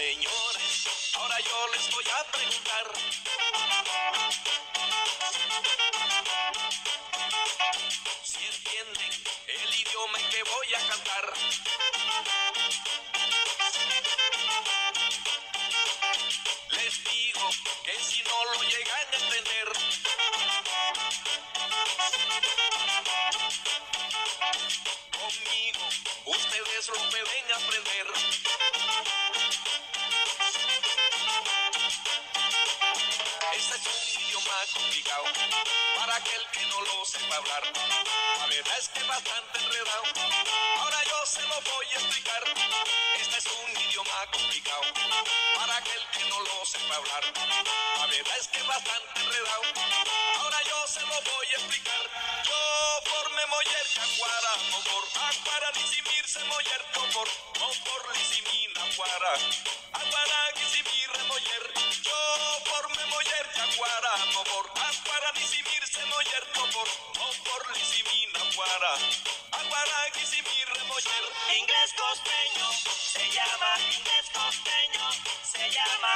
Señores, ahora yo les voy a preguntar. Si entienden el idioma en que voy a cantar. Complicado para aquel que no lo sepa hablar. La verdad es que bastante enredado. Ahora yo se lo voy a explicar. Este es un idioma complicado para aquel que no lo sepa hablar. La verdad es que bastante enredado. Ahora yo se lo voy a explicar. Yo por memoyer cacuara, no por acuara, disimir, semoyer, por no por lisimina, acuara. Acuara, disimir, remoyer. Yo por no por acuara, disimir, semoyer, por no por lisimina, acuara. Acuara, disimir, remoyer. Inglés costeño, se llama inglés costeño, se llama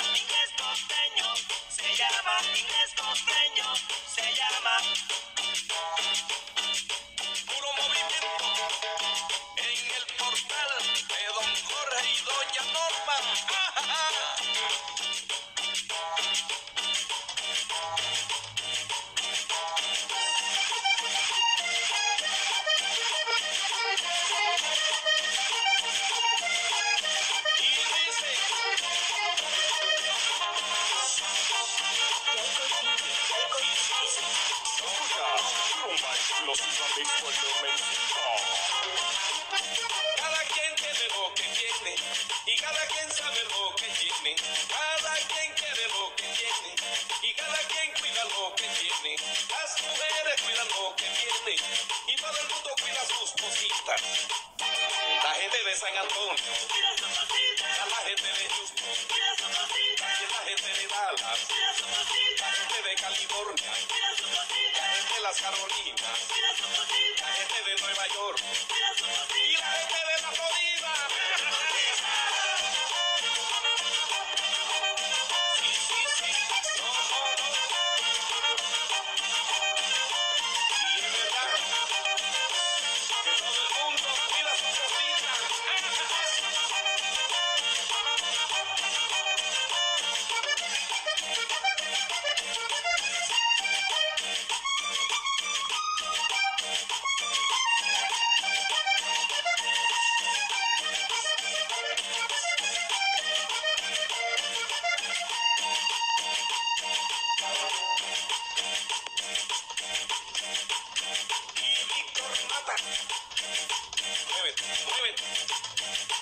Cada quien tiene lo que tiene y cada quien sabe lo que tiene. Cada quien quiere lo que tiene y cada quien cuida lo que tiene. Las mujeres cuidan lo que tienen y todo el mundo cuida sus cositas. La gente de San Antonio, la gente de Houston, la gente de Dallas, la gente de California, las Carolinas, la gente Nueva York y la Florida. Move it. Move.